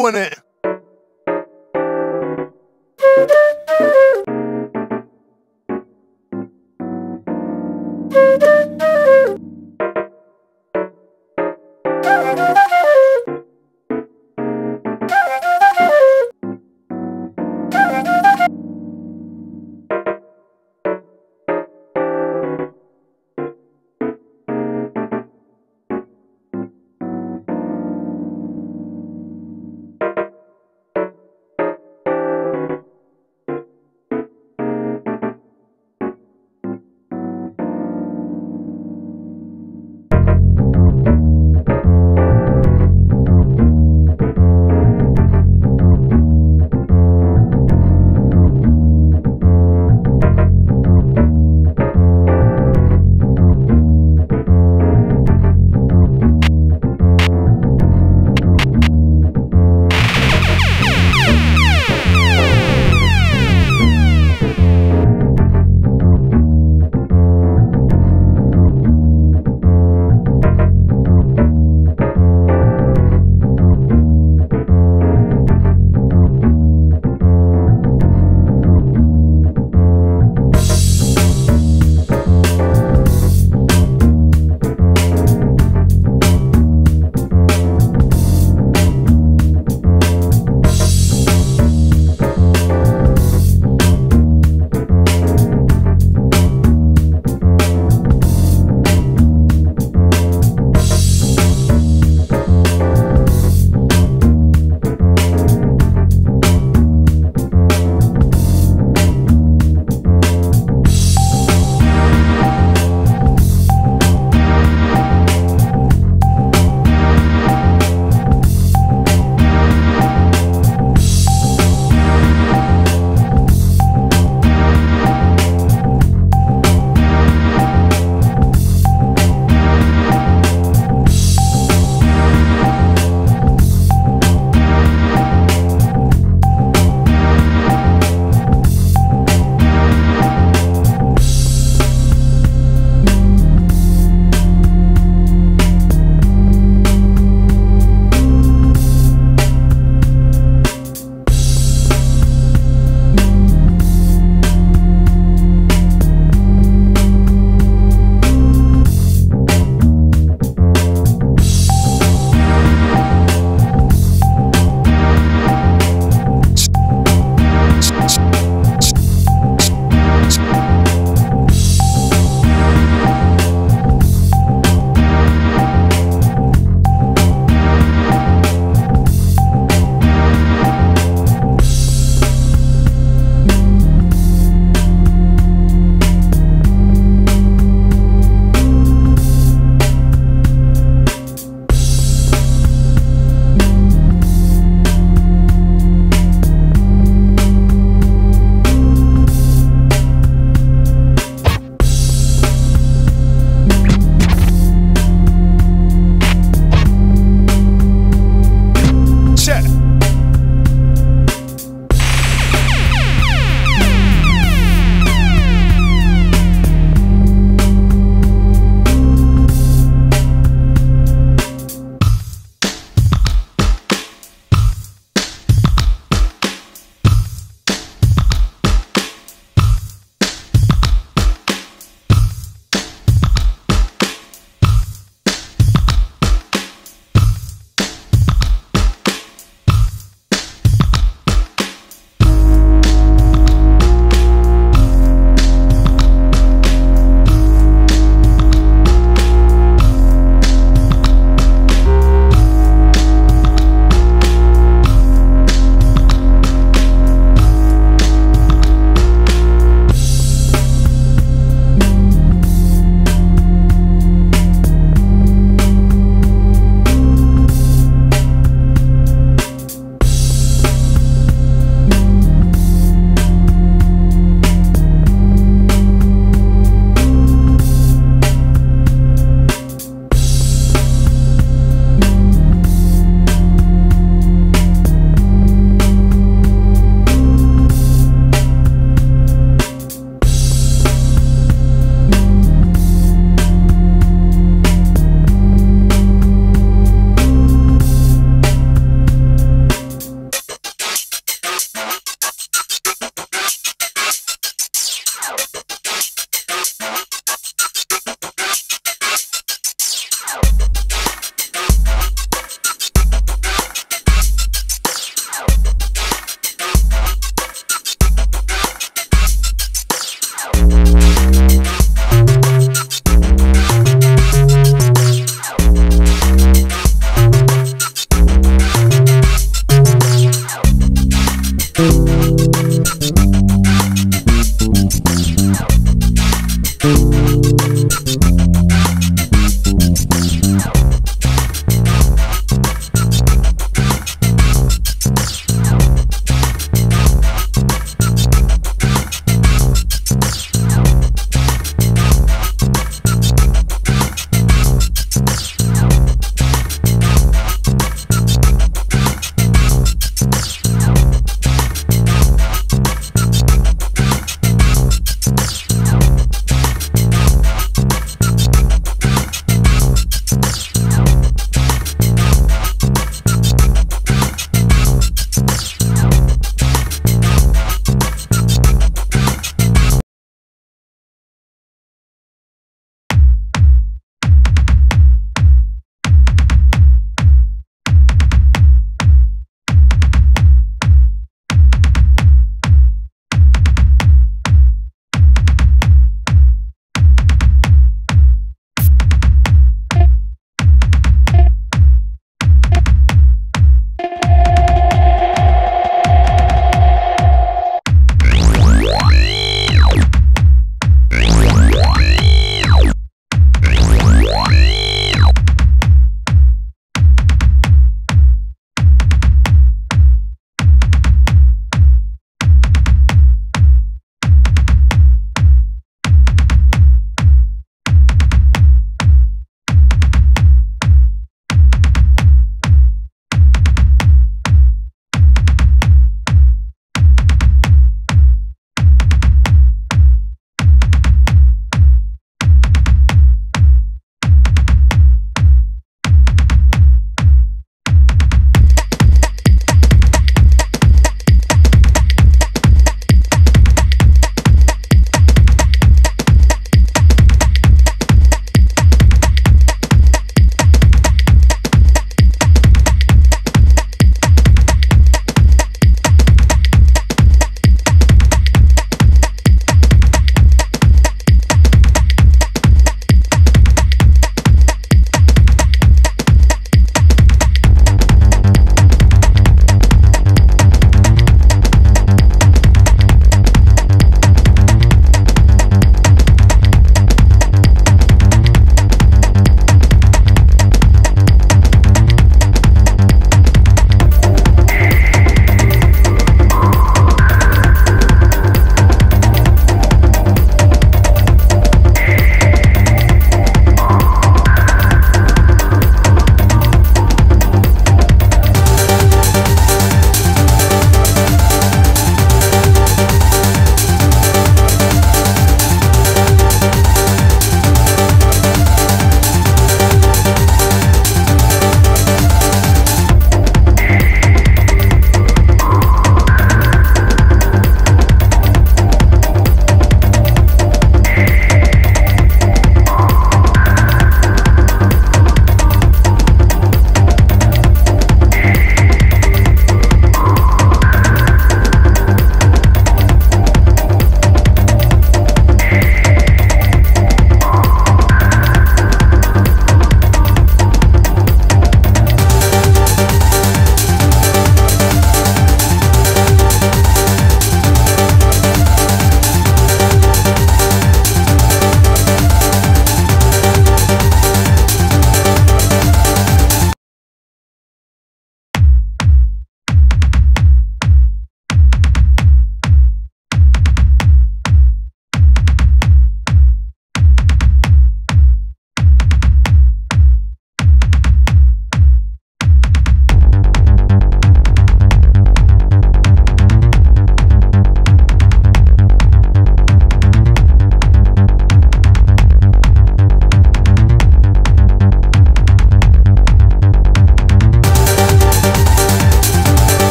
doing it.